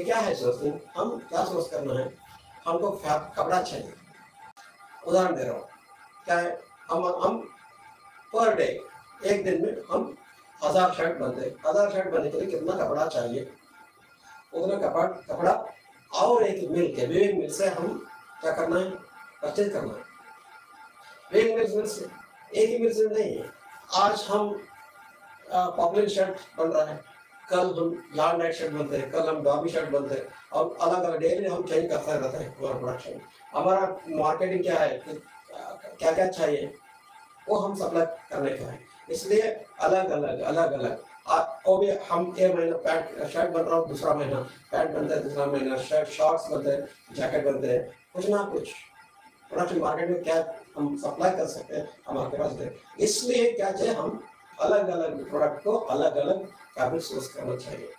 ये क्या है सोचते हम क्या सोच करना है? हमको कपड़ा चाहिए? उदाहरण दे रहा हूँ। क्या है? हम हम पर डे एक दिन में हम हज़ार शर्ट बनते हज़ार शर्ट बनने के लिए कितना कपड़ा चाहिए? उतना कपड़ा कपड़ा और एक मिल के विविंग मिल से हम क्या करना है? परचेज करना है। विविंग मिल मिल से, एक ही मिल से नहीं है। आज हम पॉपुलर शर्ट बन रहा है। कल हम लाल नाइट शर्ट बनते हैं कल हम डॉबी शर्ट बनते हैं। और अलग अलग डेली हम चेंज करते रहते हैं हमारा प्रोडक्शन हमारा मार्केटिंग क्या है? क्या क्या चाहिए? वो हम सप्लाई करने का है। इसलिए अलग अलग अलग अलग वो भी हम एक महीना पैंट शर्ट बन रहा हूँ, दूसरा महीना। पैंट बनता है, दूसरा महीना। शर्ट शॉर्ट्स बनते हैं जैकेट बनते हैं। कुछ ना कुछ। प्रोडक्शन मार्केट में क्या हम सप्लाई कर सकते हैं? हमारे पास इसलिए क्या चाहिए? हम अलग अलग प्रोडक्ट को अलग अलग फैब्रिक सोर्स करना चाहिए।